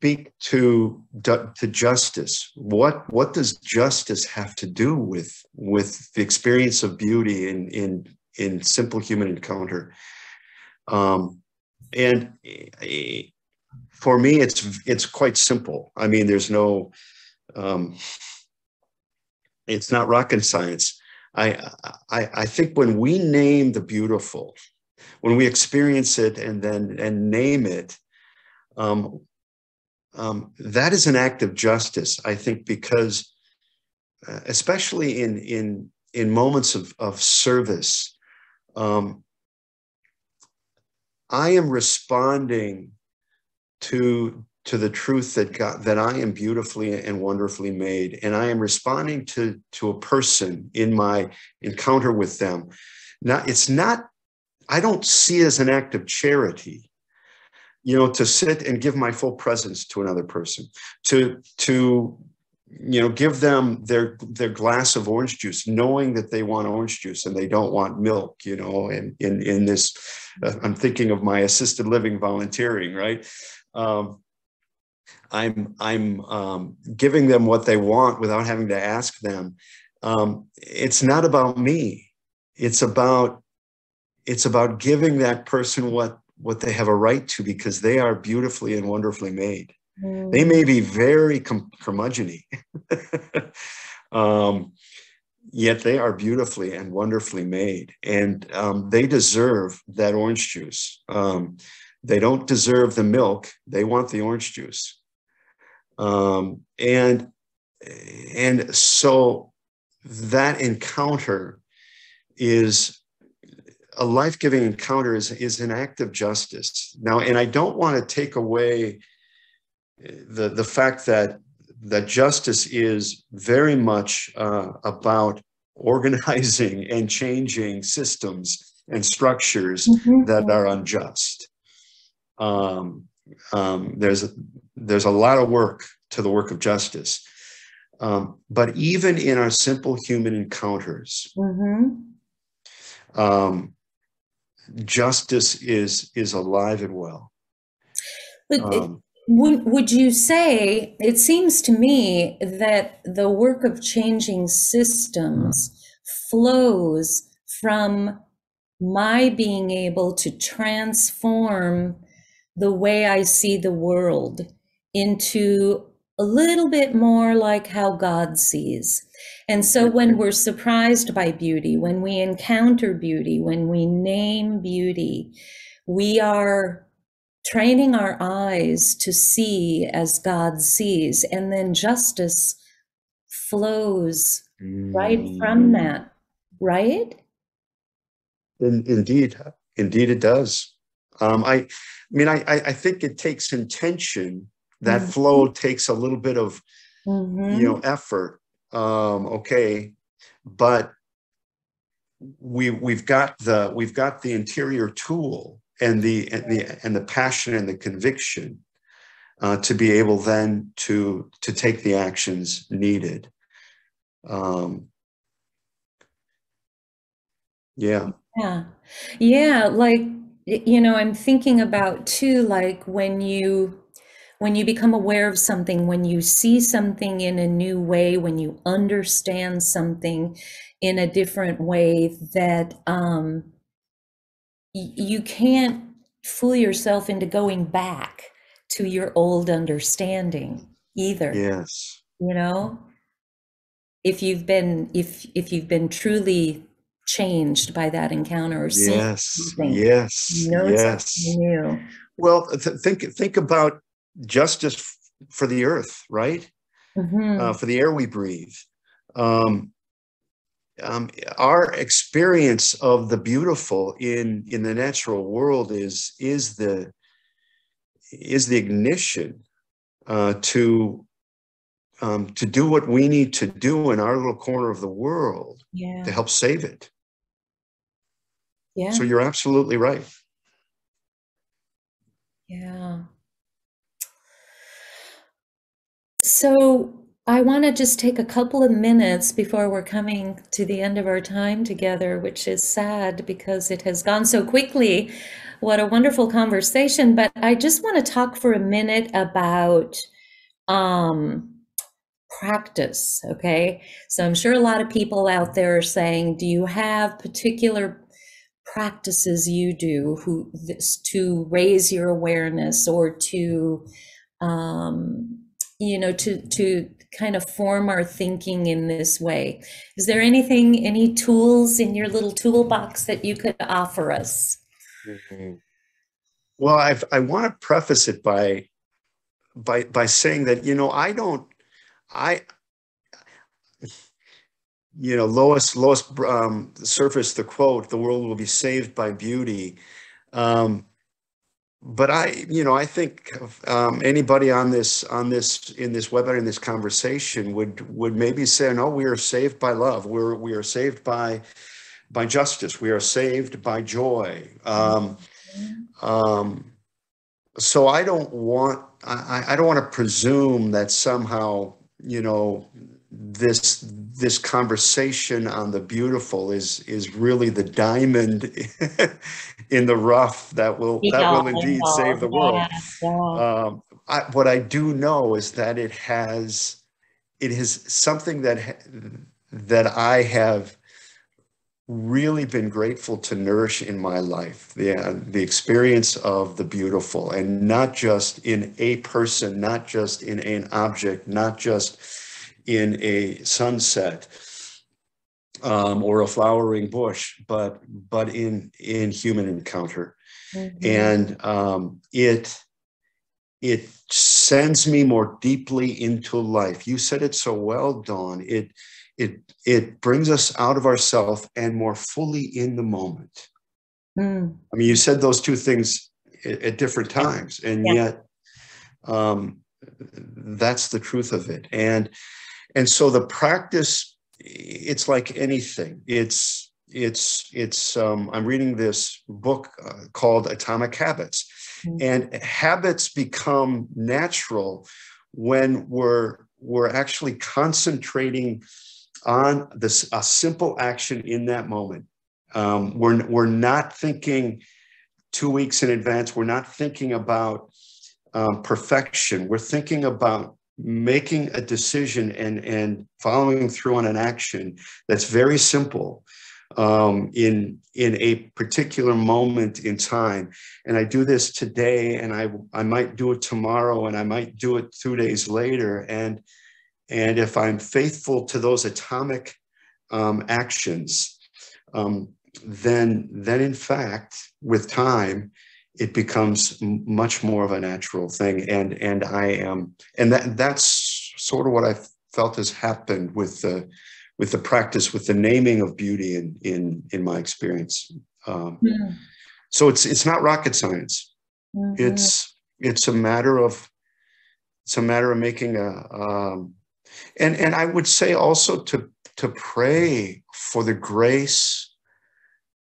speak to to justice. What what does justice have to do with with the experience of beauty in in in simple human encounter? Um, and eh, for me, it's it's quite simple. I mean, there's no, um, it's not rocket science. I, I I think when we name the beautiful, when we experience it and then and name it, um, um, that is an act of justice, I think, because uh, especially in in in moments of of service, um, I am responding to to the truth that God that I am beautifully and wonderfully made, and I am responding to to a person in my encounter with them. Now, it's not. I don't see as an act of charity you know to sit and give my full presence to another person to to you know give them their their glass of orange juice knowing that they want orange juice and they don't want milk you know and in in this uh, i'm thinking of my assisted living volunteering right? Um, i'm i'm um, giving them what they want without having to ask them. Um, it's not about me. It's about it's about giving that person what what they have a right to because they are beautifully and wonderfully made. Mm. They may be very curmudgeon um, yet they are beautifully and wonderfully made, and um, they deserve that orange juice. Um, they don't deserve the milk; they want the orange juice. Um, and and so that encounter is a life-giving encounter is, is an act of justice. Now, and I don't want to take away the, the fact that that justice is very much uh, about organizing and changing systems and structures mm-hmm. that are unjust. Um, um, there's a, there's a lot of work to the work of justice, um, but even in our simple human encounters, mm-hmm. um, justice is is alive and well. But um, would would you say it seems to me that the work of changing systems flows from my being able to transform the way I see the world into a little bit more like how God sees. And so when we're surprised by beauty, when we encounter beauty, when we name beauty, we are training our eyes to see as God sees. And then justice flows mm. right from mm. that, right? In, indeed. Indeed, it does. Um, I, I mean, I, I think it takes intention that mm-hmm. flow takes a little bit of mm-hmm. you know effort um okay. But we we've got the we've got the interior tool and the and the and the passion and the conviction uh, to be able then to to take the actions needed. Um yeah. Yeah. Yeah like you know i'm thinking about too like when you when you become aware of something, when you see something in a new way, when you understand something in a different way, that um, y- you can't fool yourself into going back to your old understanding either. Yes. You know, if you've been if if you've been truly changed by that encounter or yes. yes. you know yes. well th- think think about justice for the earth, right? Mm-hmm. Uh, for the air we breathe. Um, um, our experience of the beautiful in in the natural world is is the is the ignition uh, to um, to do what we need to do in our little corner of the world yeah. to help save it. Yeah. So you're absolutely right. Yeah. So I want to just take a couple of minutes before we're coming to the end of our time together, which is sad because it has gone so quickly. What a wonderful conversation. But I just want to talk for a minute about um, practice. Okay. So I'm sure a lot of people out there are saying, do you have particular practices you do who this, to raise your awareness or to um, you know to to kind of form our thinking in this way. Is there anything any tools in your little toolbox that you could offer us? Mm-hmm. well I've, i want to preface it by by by saying that you know i don't i you know lois lois um, surfaced the quote the world will be saved by beauty. Um, but I, you know, I think um, anybody on this, on this, in this webinar, in this conversation, would would maybe say, "No, we are saved by love. We're we are saved by by justice. We are saved by joy." Um, um, so I don't want, I, I don't want to presume that somehow, you know, this this conversation on the beautiful is is really the diamond in the rough that will yeah, that will indeed yeah, save the world. Yeah, um, I, what I do know is that it has it is something that that I have really been grateful to nourish in my life the uh, the experience of the beautiful and not just in a person not just in an object not just in a sunset um, or a flowering bush, but but in in human encounter, mm-hmm. and um, it it sends me more deeply into life. You said it so well, Dawn. It it it brings us out of ourself and more fully in the moment. Mm. I mean, you said those two things at, at different times, and yeah. yet um, that's the truth of it. And and so the practice it's like anything. It's it's it's um, i'm reading this book uh, called atomic habits. Mm-hmm. and habits become natural when we're we're actually concentrating on this a simple action in that moment. Um, we're we're not thinking two weeks in advance. We're not thinking about um, perfection. We're thinking about making a decision and and following through on an action that's very simple um, in in a particular moment in time. And i do this today and i i might do it tomorrow and i might do it two days later. And and if i'm faithful to those atomic um, actions um, then then in fact with time it becomes much more of a natural thing and and i am and that that's sort of what i felt has happened with the with the practice with the naming of beauty in in in my experience um, mm. so it's it's not rocket science mm-hmm. it's it's a matter of it's a matter of making a um, and and i would say also to to pray for the grace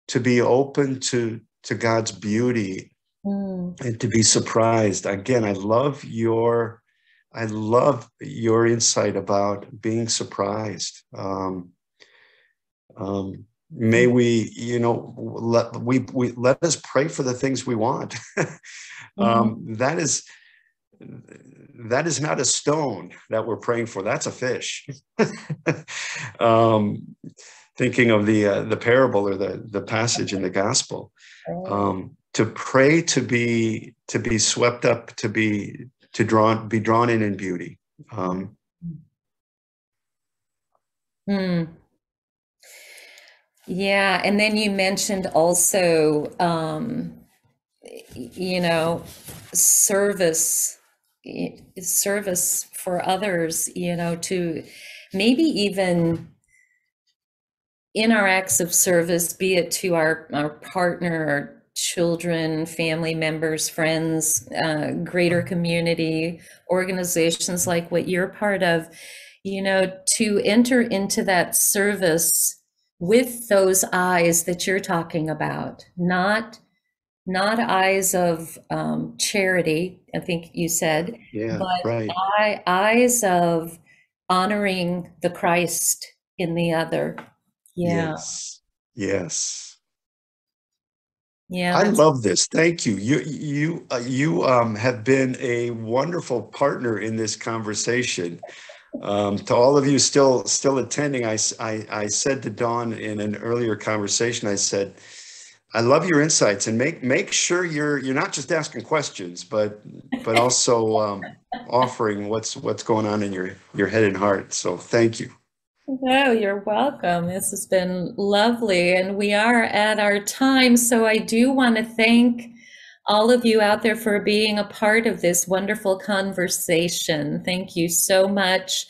to be open to to god's beauty mm. and to be surprised. Again, I love your I love your insight about being surprised. Um, um, may we, you know, let we, we let us pray for the things we want. um, mm-hmm. that is that is not a stone that we're praying for. That's a fish. um, thinking of the uh, the parable or the the passage in the gospel. Um, to pray to be to be swept up to be to drawn be drawn in in beauty um, hmm. yeah and then you mentioned also um, you know service service for others you know to maybe even in our acts of service be it to our our partner children, family members, friends, uh, greater community, organizations like what you're part of, you know, to enter into that service with those eyes that you're talking about, not not eyes of um, charity, I think you said, Yeah, but right. eye, eyes of honoring the Christ in the other. Yeah, Yes. Yes. Yeah, I love this. Thank you. You you uh, you um, have been a wonderful partner in this conversation. Um, to all of you still still attending, I, I I said to Dawn in an earlier conversation, I said, I love your insights and make make sure you're you're not just asking questions, but but also um, offering what's what's going on in your your head and heart. So thank you. No, you're welcome. This has been lovely, and we are at our time. So I do want to thank all of you out there for being a part of this wonderful conversation. Thank you so much.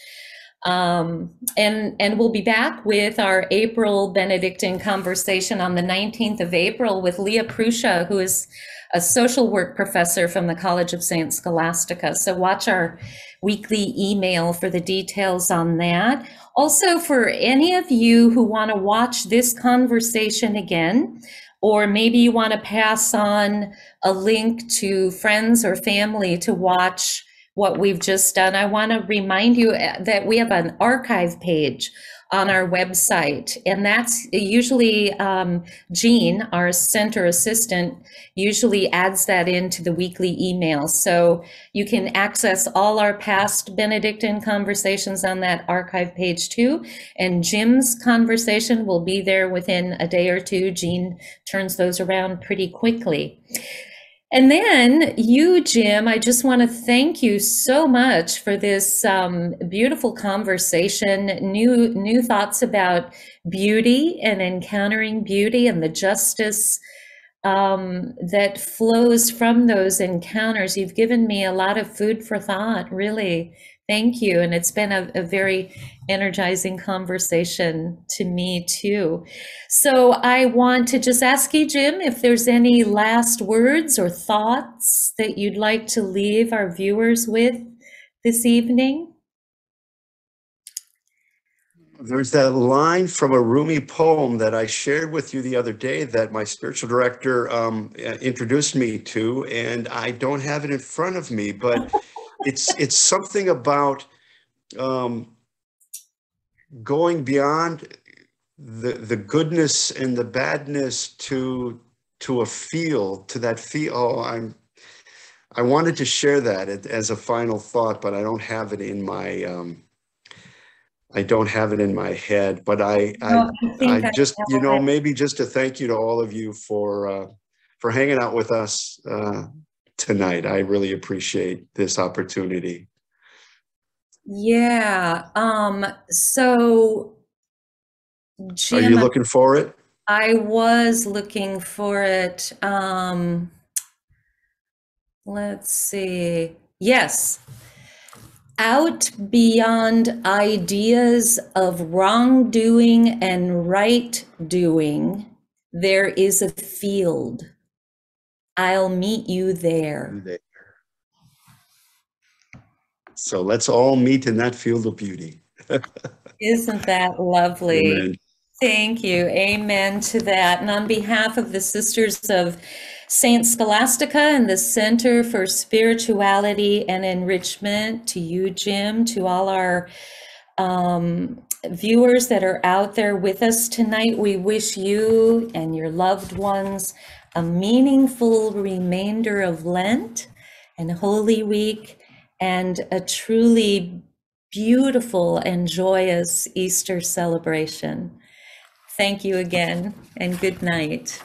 Um, and and we'll be back with our April Benedictine conversation on the 19th of April with Leah Prusha, who is a social work professor from the College of Saint Scholastica. So watch our weekly email for the details on that. Also, for any of you who want to watch this conversation again, or maybe you want to pass on a link to friends or family to watch what we've just done, I want to remind you uh, that we have an archive page on our website, and that's usually um, Jean, our center assistant, usually adds that into the weekly email. So you can access all our past Benedictine conversations on that archive page too. And Jim's conversation will be there within a day or two. Jean turns those around pretty quickly. And then you, Jim, I just want to thank you so much for this um, beautiful conversation, new new thoughts about beauty and encountering beauty and the justice um, that flows from those encounters. You've given me a lot of food for thought, really. Thank you. And it's been a, a very energizing conversation to me, too. So I want to just ask you, Jim, if there's any last words or thoughts that you'd like to leave our viewers with this evening. There's that line from a Rumi poem that I shared with you the other day that my spiritual director um, introduced me to, and I don't have it in front of me, but it's it's something about um, going beyond the the goodness and the badness to to a feel to that feel. Oh, I'm I wanted to share that as a final thought, but I don't have it in my um, I don't have it in my head, but I, I, No, I I I just, you know, maybe just to thank you to all of you for, uh, for hanging out with us, uh, tonight. I really appreciate this opportunity. Yeah. Um, so, Are you looking for it? I was looking for it. Um, let's see. Yes. Out beyond ideas of wrongdoing and right doing, there is a field. I'll meet you there. There. So let's all meet in that field of beauty. Isn't that lovely? Amen. Thank you. Amen to that. And on behalf of the Sisters of Saint Scholastica and the Center for Spirituality and Enrichment, to you, Jim, to all our um, viewers that are out there with us tonight, we wish you and your loved ones a meaningful remainder of Lent and Holy Week and a truly beautiful and joyous Easter celebration. Thank you again and good night.